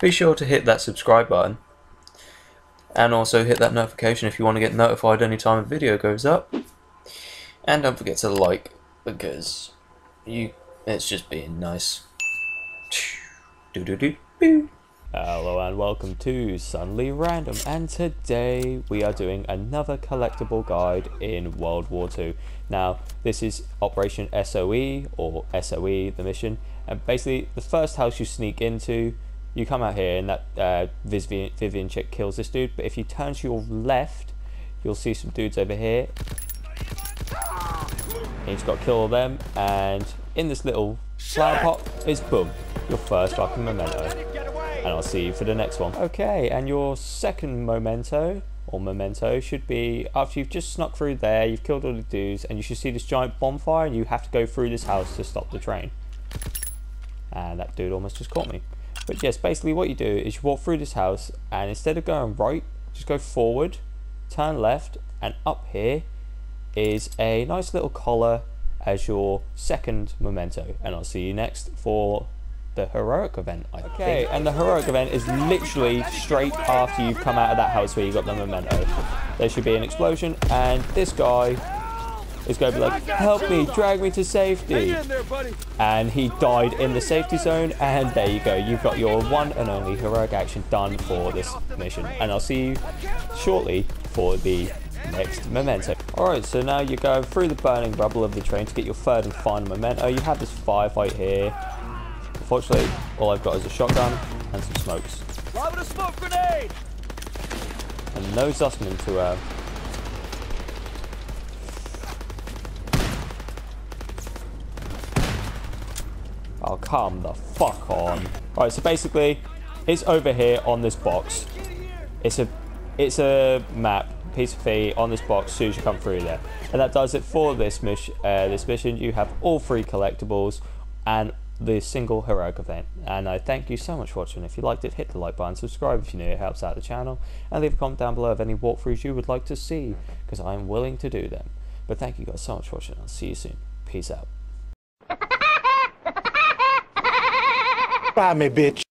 Be sure to hit that subscribe button and also hit that notification if you want to get notified anytime a video goes up. And don't forget to like because you it's just being nice. Do do do. Hello and welcome to Suddenly Random and today we are doing another collectible guide in World War II. Now this is Operation SOE or SOE the mission and basically the first house you sneak into you come out here and that uh, Vivian, Vivian chick kills this dude but if you turn to your left you'll see some dudes over here He's got to kill them, and in this little flower pot is boom, your first fucking memento. And I'll see you for the next one. Okay, and your second memento, or memento, should be after you've just snuck through there, you've killed all the dudes, and you should see this giant bonfire, and you have to go through this house to stop the train. And that dude almost just caught me. But yes, basically what you do is you walk through this house, and instead of going right, just go forward, turn left, and up here is a nice little collar as your second memento and I'll see you next for the heroic event I okay think. and the heroic event is literally straight after you've come out of that house where you got the memento there should be an explosion and this guy is going to be like help me drag me to safety and he died in the safety zone and there you go you've got your one and only heroic action done for this mission and I'll see you shortly for the next memento. Alright, so now you're going through the burning rubble of the train to get your third and final memento. You have this firefight here. Unfortunately, all I've got is a shotgun and some smokes. A smoke grenade! And no Zussman to uh, Oh, come the fuck on. Alright, so basically, it's over here on this box. It's a, it's a map piece of fee on this box as soon as you come through there. And that does it for this mission. Uh, this mission, you have all three collectibles and the single heroic event. And I thank you so much for watching. If you liked it, hit the like button, subscribe if you're new, it helps out the channel, and leave a comment down below of any walkthroughs you would like to see, because I am willing to do them. But thank you guys so much for watching. I'll see you soon. Peace out. Bye me, bitch.